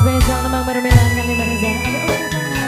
Sebagai seorang memperbilang kami berizin Aduh